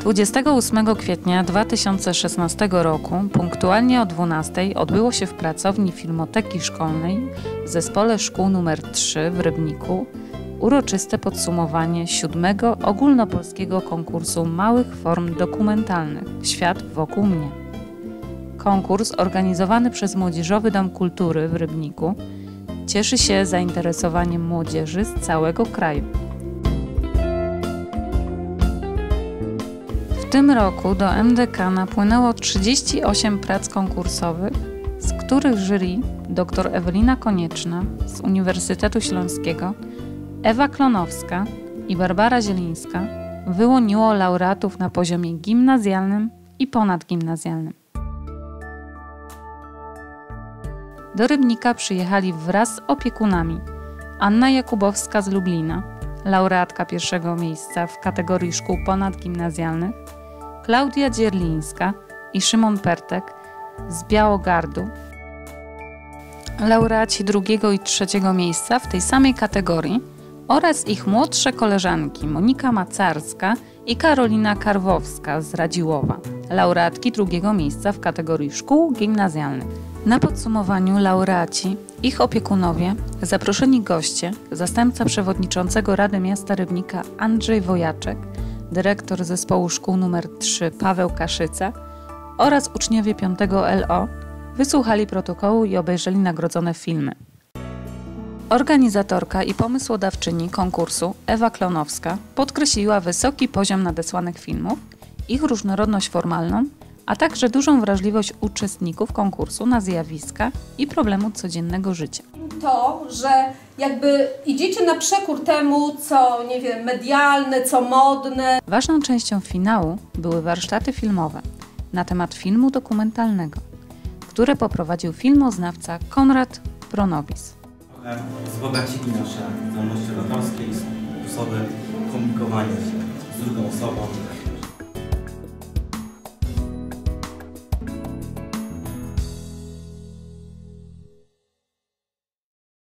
28 kwietnia 2016 roku, punktualnie o 12 odbyło się w pracowni Filmoteki Szkolnej w Zespole Szkół nr 3 w Rybniku uroczyste podsumowanie siódmego ogólnopolskiego konkursu małych form dokumentalnych Świat wokół mnie. Konkurs organizowany przez Młodzieżowy Dom Kultury w Rybniku cieszy się zainteresowaniem młodzieży z całego kraju. W tym roku do MDK napłynęło 38 prac konkursowych, z których jury dr Ewelina Konieczna z Uniwersytetu Śląskiego, Ewa Klonowska i Barbara Zielińska wyłoniło laureatów na poziomie gimnazjalnym i ponadgimnazjalnym. Do Rybnika przyjechali wraz z opiekunami Anna Jakubowska z Lublina, laureatka pierwszego miejsca w kategorii szkół ponadgimnazjalnych, Klaudia Dzierlińska i Szymon Pertek z Białogardu, laureaci drugiego i trzeciego miejsca w tej samej kategorii oraz ich młodsze koleżanki Monika Macarska i Karolina Karwowska z Radziłowa, laureatki drugiego miejsca w kategorii szkół gimnazjalnych. Na podsumowaniu laureaci, ich opiekunowie, zaproszeni goście, zastępca przewodniczącego Rady Miasta Rybnika Andrzej Wojaczek, dyrektor zespołu szkół nr 3 Paweł Kaszyca oraz uczniowie 5 LO wysłuchali protokołu i obejrzeli nagrodzone filmy. Organizatorka i pomysłodawczyni konkursu Ewa Klonowska podkreśliła wysoki poziom nadesłanych filmów, ich różnorodność formalną, a także dużą wrażliwość uczestników konkursu na zjawiska i problemu codziennego życia. to, że jakby idziecie na przekór temu, co nie wiem, medialne, co modne. Ważną częścią finału były warsztaty filmowe na temat filmu dokumentalnego, które poprowadził filmoznawca Konrad Pronowis. trochę wzbogacili nasze zdolności oratorskie i sposoby komunikowania się z drugą osobą,